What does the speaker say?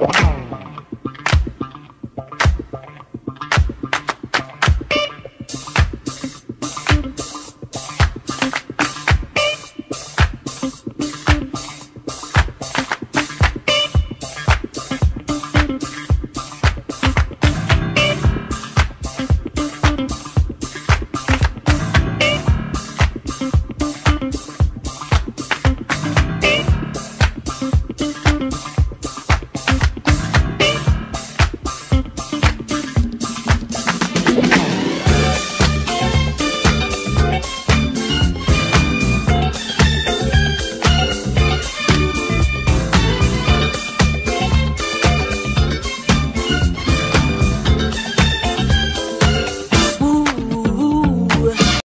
Wow.